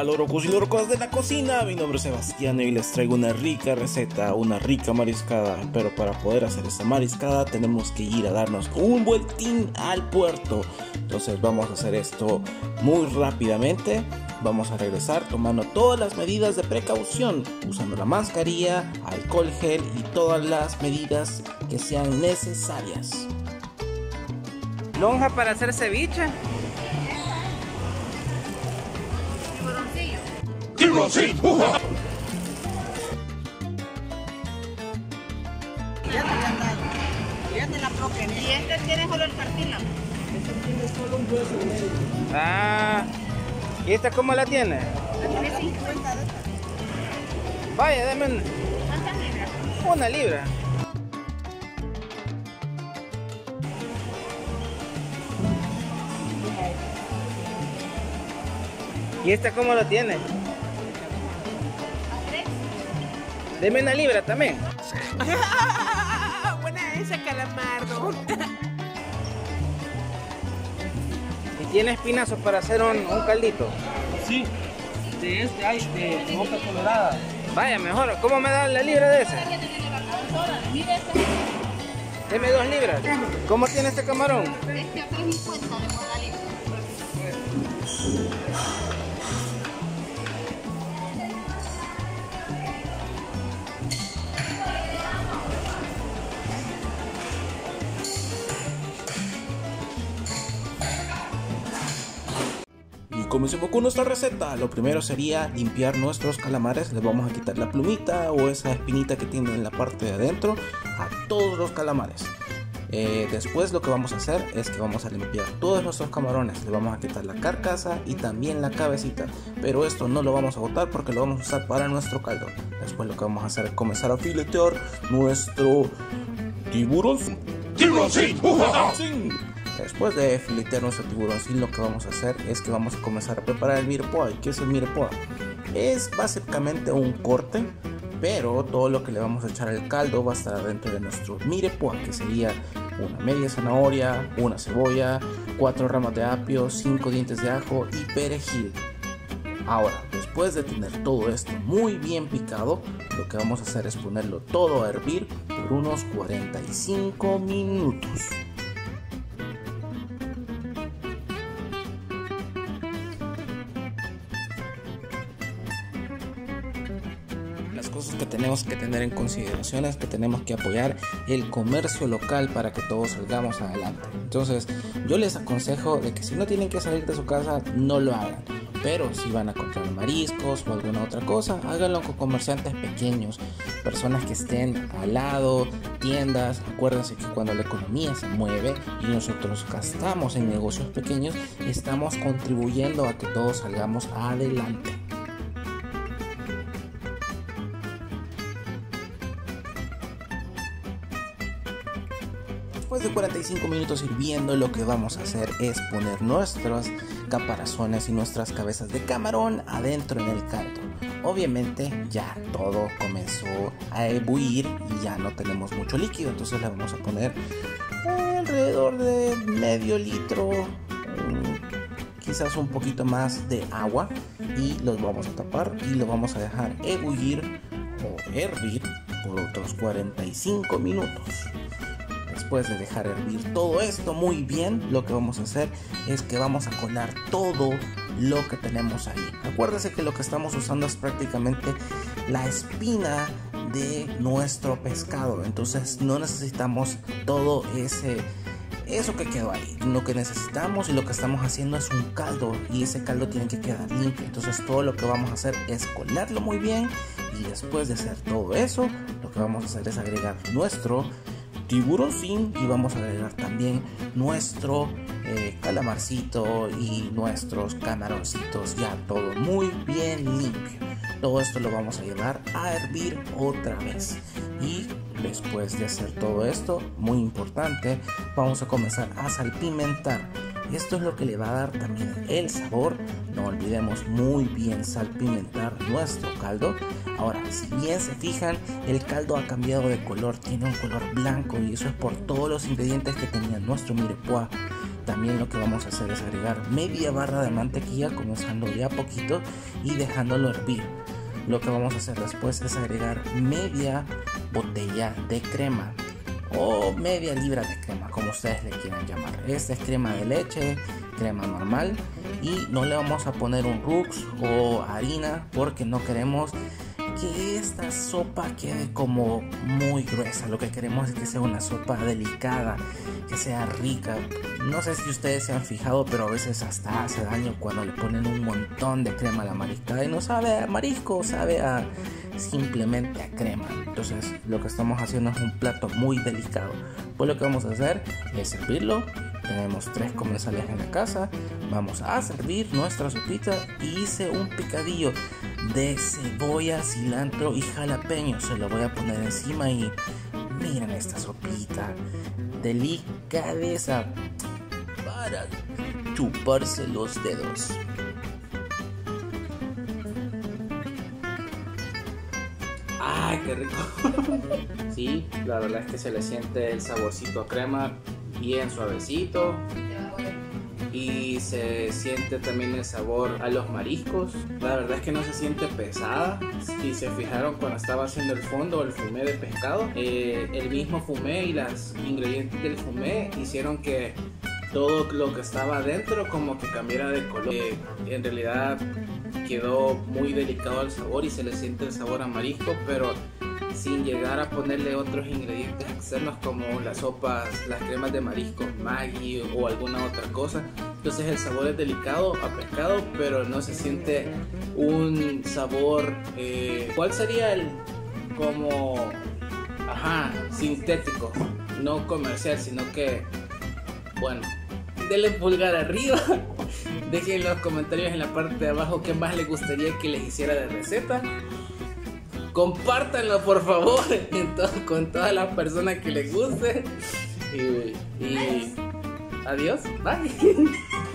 Hola lorocos y lorocos de la cocina, mi nombre es Sebastián y les traigo una rica receta, una rica mariscada, pero para poder hacer esta mariscada tenemos que ir a darnos un vueltín al puerto, entonces vamos a hacer esto muy rápidamente, vamos a regresar tomando todas las medidas de precaución, usando la mascarilla, alcohol gel y todas las medidas que sean necesarias. Lonja para hacer ceviche. Y este tiene solo el cartílago. Ah. ¿Y esta cómo la tiene? Tiene 50 de estas. Vaya, dame un- ¿Cuántas libras? una libra. ¿Y esta cómo lo tiene? Deme una libra también. Buena esa, calamardo. ¿Y tiene espinazos para hacer un, un caldito? Sí, de este hay de boca colorada. Vaya, mejor. ¿Cómo me da la libra de ese? Deme dos libras. ¿Cómo tiene este camarón? este a 3.50 comencemos con nuestra receta. Lo primero sería limpiar nuestros calamares. Les vamos a quitar la plumita o esa espinita que tienen en la parte de adentro a todos los calamares. Eh, después lo que vamos a hacer es que vamos a limpiar todos nuestros camarones. Le vamos a quitar la carcasa y también la cabecita. Pero esto no lo vamos a botar porque lo vamos a usar para nuestro caldo. Después lo que vamos a hacer es comenzar a filetear nuestro tiburón. ¡Tiburoncín! Después de filetear nuestro tiburoncín, lo que vamos a hacer es que vamos a comenzar a preparar el mirepoix. ¿Qué es el mirepoix? Es básicamente un corte, pero todo lo que le vamos a echar al caldo va a estar dentro de nuestro mirepoix, que sería una media zanahoria, una cebolla, cuatro ramas de apio, cinco dientes de ajo y perejil. Ahora, después de tener todo esto muy bien picado, lo que vamos a hacer es ponerlo todo a hervir por unos 45 minutos. Tenemos que tener en consideración es que tenemos que apoyar el comercio local para que todos salgamos adelante. Entonces, yo les aconsejo de que si no tienen que salir de su casa, no lo hagan. Pero si van a comprar mariscos o alguna otra cosa, háganlo con comerciantes pequeños, personas que estén al lado, tiendas. Acuérdense que cuando la economía se mueve y nosotros gastamos en negocios pequeños, estamos contribuyendo a que todos salgamos adelante. Después de 45 minutos hirviendo, lo que vamos a hacer es poner nuestros caparazones y nuestras cabezas de camarón adentro en el caldo. Obviamente ya todo comenzó a ebullir y ya no tenemos mucho líquido, entonces le vamos a poner alrededor de medio litro, mm, quizás un poquito más de agua y los vamos a tapar y lo vamos a dejar ebullir o hervir por otros 45 minutos. Después de dejar hervir todo esto muy bien, lo que vamos a hacer es que vamos a colar todo lo que tenemos ahí. Acuérdense que lo que estamos usando es prácticamente la espina de nuestro pescado. Entonces no necesitamos todo ese eso que quedó ahí. Lo que necesitamos y lo que estamos haciendo es un caldo y ese caldo tiene que quedar limpio. Entonces todo lo que vamos a hacer es colarlo muy bien y después de hacer todo eso, lo que vamos a hacer es agregar nuestro tiburoncín y vamos a agregar también nuestro eh, calamarcito y nuestros camaroncitos. Ya todo muy bien limpio. Todo esto lo vamos a llevar a hervir otra vez. Y después de hacer todo esto muy importante vamos a comenzar a salpimentar esto es lo que le va a dar también el sabor no olvidemos muy bien salpimentar nuestro caldo Ahora, si bien se fijan, el caldo ha cambiado de color, tiene un color blanco y eso es por todos los ingredientes que tenía nuestro mirepoix. también lo que vamos a hacer es agregar media barra de mantequilla comenzando de a poquito y dejándolo hervir. Lo que vamos a hacer después es agregar media botella de crema o media libra de crema, como ustedes le quieran llamar. Esta es crema de leche, crema normal y no le vamos a poner un rux o harina porque no queremos que esta sopa quede como muy gruesa. Lo que queremos es que sea una sopa delicada, que sea rica. No sé si ustedes se han fijado, pero a veces hasta hace daño cuando le ponen un montón de crema a la mariscada y no sabe a marisco, sabe a simplemente a crema. Entonces lo que estamos haciendo es un plato muy delicado. Pues lo que vamos a hacer es servirlo. Tenemos tres comensales en la casa. Vamos a servir nuestra sopita y hice un picadillo de cebolla, cilantro y jalapeño. Se lo voy a poner encima y miren esta sopita. Delicadeza para chuparse los dedos. Ay, qué rico. sí, la verdad es que se le siente el saborcito a crema bien suavecito. Y se siente también el sabor a los mariscos. La verdad es que no se siente pesada. Si se fijaron cuando estaba haciendo el fondo, el fumé de pescado, eh, el mismo fumé y los ingredientes del fumé hicieron que todo lo que estaba adentro como que cambiara de color. Eh, en realidad quedó muy delicado el sabor y se le siente el sabor a marisco, pero sin llegar a ponerle otros ingredientes externos como las sopas, las cremas de marisco, Maggi o alguna otra cosa. Entonces el sabor es delicado a pescado, pero no se siente un sabor. Eh, ¿Cuál sería el como ajá sintético, no comercial, sino que bueno, denle pulgar arriba. Dejen en los comentarios en la parte de abajo qué más les gustaría que les hiciera de receta. Compártanlo por favor con todas las personas que les guste. Y, y adiós. Bye.